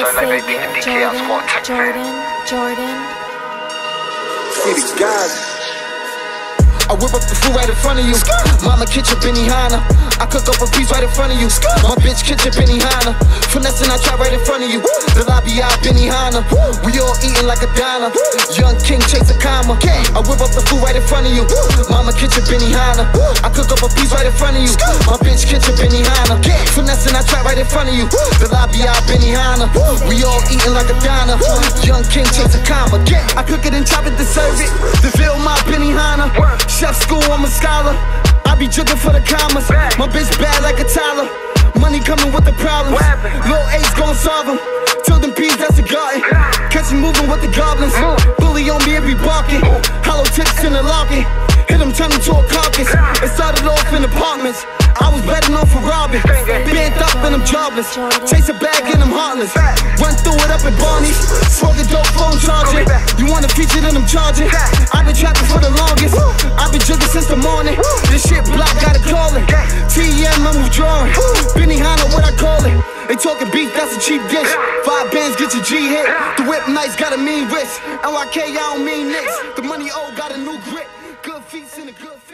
It's like they beat the DK Jordan, squad. Tech Jordan, Jordan. City God. I whip up the food right in front of you. Mama kitchen Benihana. I cook up a piece right in front of you. My bitch kitchen Benihana. Finessing I trap right in front of you. The lobby out Benihana. We all eating like a diner. Young king chase I whip up the food right in front of you. Mama kitchen Benihana. I cook up a piece right in front of you. My bitch kitchen Benihana. Finessing I trap right in front of you. The lobby out Benihana. We all eating like a diner. Young king chase a comma. I cook it and chop it to serve it. The Ville my Benihana. Chef school, I'm a scholar. I be jigging for the commas. My bitch bad like a Tyler. Money coming with the problems. Lil Ace gon' solve them. Tilden P's, that's a garden. Catch me moving with the goblins. Bully on me and be barking. Hollow tips in the lobby. Hit him, turn him to a carcass. It started off in apartments. I was better known for robbing. Bent up and I'm jobless. Chase a bag and I'm heartless. Run through it up at Barney's. Smoking dope phone charging. You want a feature then I'm charging. I've been trapping for the longest. I've been jigging since the morning. This shit block, gotta call it. TM, I'm withdrawing. Benihana, what I call it. They talking beef, cheap dish. Five bands, get your G hit. The whip nice, got a mean wrist. NYK, I don't mean Knicks. The money old, got a new grip. Good feet in a good.